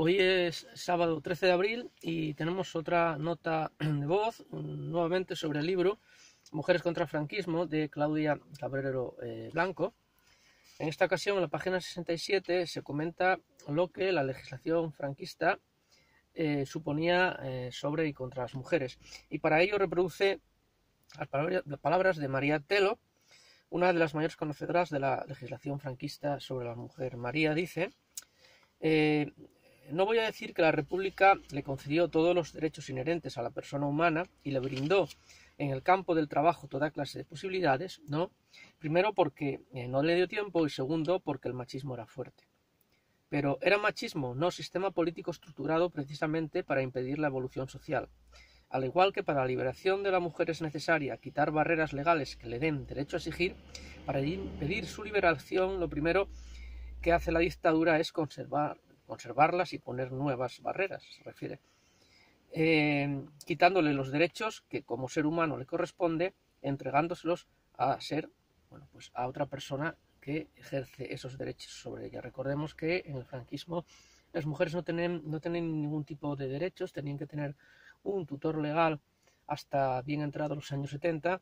Hoy es sábado 13 de abril y tenemos otra nota de voz, nuevamente sobre el libro Mujeres contra el franquismo de Claudia Cabrero eh, Blanco. En esta ocasión, en la página 67, se comenta lo que la legislación franquista eh, suponía eh, sobre y contra las mujeres. Y para ello reproduce las palabras de María Telo, una de las mayores conocedoras de la legislación franquista sobre la mujer. María dice, eh, no voy a decir que la República le concedió todos los derechos inherentes a la persona humana y le brindó en el campo del trabajo toda clase de posibilidades, ¿no? Primero porque eh, no le dio tiempo y segundo porque el machismo era fuerte. Pero era machismo, no sistema político estructurado precisamente para impedir la evolución social. Al igual que para la liberación de la mujer es necesaria quitar barreras legales que le den derecho a exigir, para impedir su liberación lo primero que hace la dictadura es conservar, conservarlas y poner nuevas barreras, se refiere. Eh, quitándole los derechos que como ser humano le corresponde, entregándoselos a ser, bueno, pues a otra persona que ejerce esos derechos sobre ella. Recordemos que en el franquismo las mujeres no tienen, no tienen ningún tipo de derechos, tenían que tener un tutor legal hasta bien entrado los años 70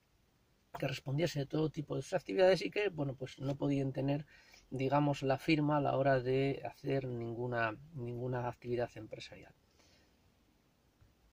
que respondiese de todo tipo de sus actividades y que, bueno, pues no podían tener, digamos, la firma a la hora de hacer ninguna, ninguna actividad empresarial.